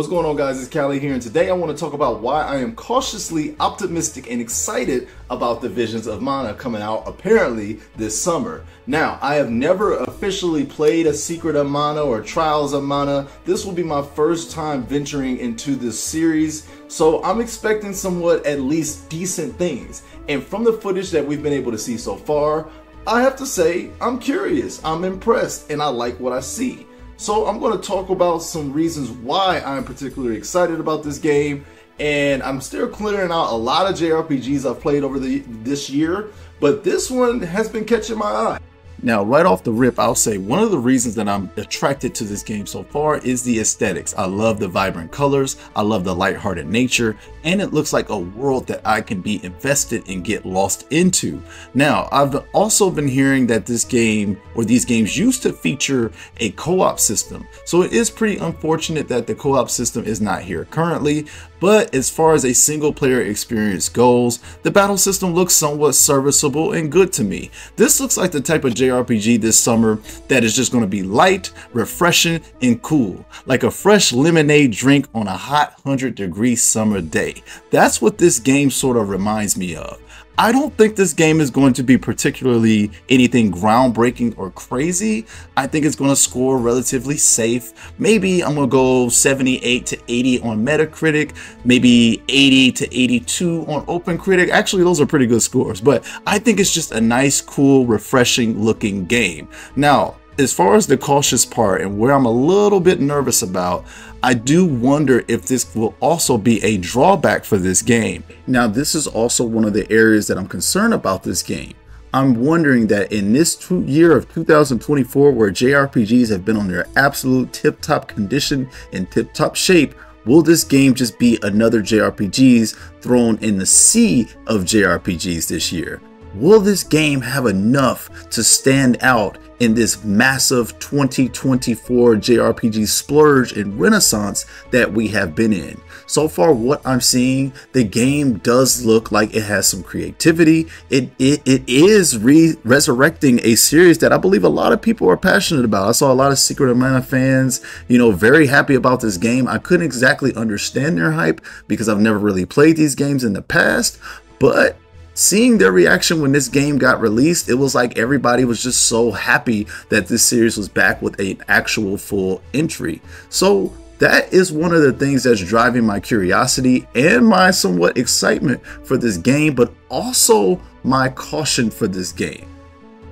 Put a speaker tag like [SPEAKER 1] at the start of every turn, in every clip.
[SPEAKER 1] What's going on guys, it's Kali here and today I want to talk about why I am cautiously optimistic and excited about the Visions of Mana coming out apparently this summer. Now, I have never officially played a Secret of Mana or Trials of Mana. This will be my first time venturing into this series, so I'm expecting somewhat at least decent things. And from the footage that we've been able to see so far, I have to say, I'm curious, I'm impressed, and I like what I see. So I'm going to talk about some reasons why I'm particularly excited about this game. And I'm still clearing out a lot of JRPGs I've played over the this year, but this one has been catching my eye. Now, right off the rip, I'll say one of the reasons that I'm attracted to this game so far is the aesthetics. I love the vibrant colors, I love the lighthearted nature, and it looks like a world that I can be invested and get lost into. Now, I've also been hearing that this game or these games used to feature a co-op system. So it is pretty unfortunate that the co-op system is not here currently, but as far as a single player experience goes, the battle system looks somewhat serviceable and good to me. This looks like the type of JRPG this summer that is just going to be light, refreshing, and cool, like a fresh lemonade drink on a hot 100 degree summer day. That's what this game sort of reminds me of. I don't think this game is going to be particularly anything groundbreaking or crazy. I think it's going to score relatively safe. Maybe I'm going to go 78 to 80 on Metacritic, maybe 80 to 82 on OpenCritic. Actually, those are pretty good scores, but I think it's just a nice, cool, refreshing looking game. Now, as far as the cautious part and where I'm a little bit nervous about, I do wonder if this will also be a drawback for this game. Now, this is also one of the areas that I'm concerned about this game. I'm wondering that in this year of 2024, where JRPGs have been on their absolute tip top condition and tip top shape, will this game just be another JRPGs thrown in the sea of JRPGs this year? Will this game have enough to stand out in this massive 2024 JRPG splurge and renaissance that we have been in. So far, what I'm seeing, the game does look like it has some creativity. It it, it is re resurrecting a series that I believe a lot of people are passionate about. I saw a lot of Secret of Mana fans, you know, very happy about this game. I couldn't exactly understand their hype because I've never really played these games in the past, but seeing their reaction when this game got released, it was like everybody was just so happy that this series was back with an actual full entry. So that is one of the things that's driving my curiosity and my somewhat excitement for this game, but also my caution for this game.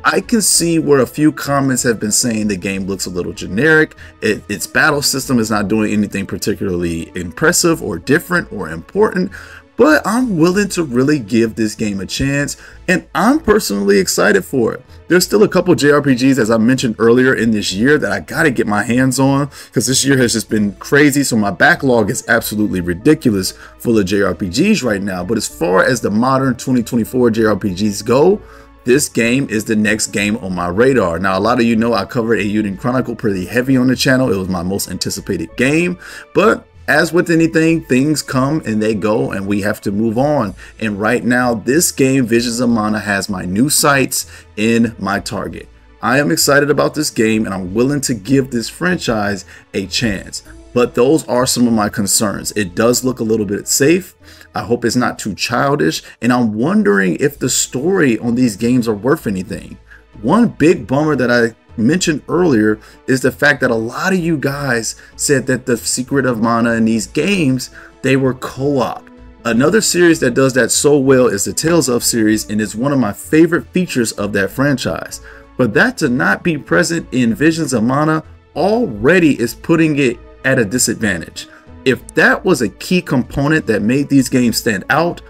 [SPEAKER 1] I can see where a few comments have been saying the game looks a little generic. It, its battle system is not doing anything particularly impressive or different or important but I'm willing to really give this game a chance and I'm personally excited for it. There's still a couple JRPGs as I mentioned earlier in this year that I gotta get my hands on because this year has just been crazy so my backlog is absolutely ridiculous full of JRPGs right now but as far as the modern 2024 JRPGs go this game is the next game on my radar. Now, a lot of you know I covered A Eiyuden Chronicle pretty heavy on the channel. It was my most anticipated game, but as with anything, things come and they go, and we have to move on. And right now, this game, Visions of Mana, has my new sights in my target. I am excited about this game, and I'm willing to give this franchise a chance. But those are some of my concerns. It does look a little bit safe. I hope it's not too childish, and I'm wondering if the story on these games are worth anything. One big bummer that I mentioned earlier is the fact that a lot of you guys said that the secret of mana in these games they were co-op another series that does that so well is the tales of series and is one of my favorite features of that franchise but that to not be present in visions of mana already is putting it at a disadvantage if that was a key component that made these games stand out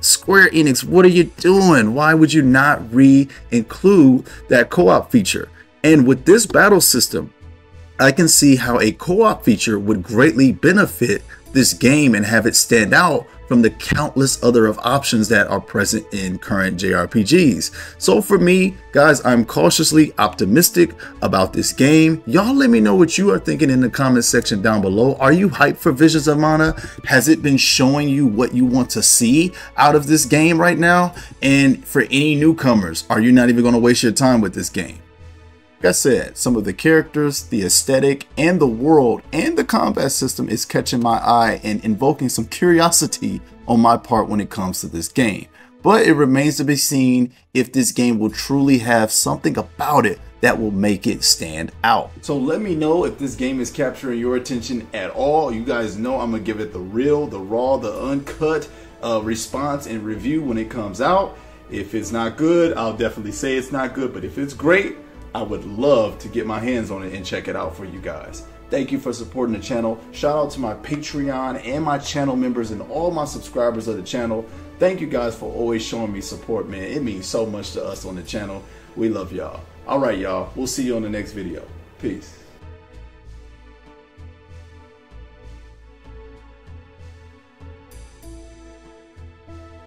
[SPEAKER 1] Square Enix, what are you doing? Why would you not re-include that co-op feature? And with this battle system, I can see how a co-op feature would greatly benefit this game and have it stand out from the countless other of options that are present in current JRPGs. So for me, guys, I'm cautiously optimistic about this game. Y'all let me know what you are thinking in the comment section down below. Are you hyped for Visions of Mana? Has it been showing you what you want to see out of this game right now? And for any newcomers, are you not even going to waste your time with this game? Like I said, some of the characters, the aesthetic, and the world and the combat system is catching my eye and invoking some curiosity on my part when it comes to this game. But it remains to be seen if this game will truly have something about it that will make it stand out. So let me know if this game is capturing your attention at all. You guys know I'm gonna give it the real, the raw, the uncut uh, response and review when it comes out. If it's not good, I'll definitely say it's not good, but if it's great, I would love to get my hands on it and check it out for you guys. Thank you for supporting the channel. Shout out to my Patreon and my channel members and all my subscribers of the channel. Thank you guys for always showing me support, man. It means so much to us on the channel. We love y'all. All right, y'all. We'll see you on the next video. Peace.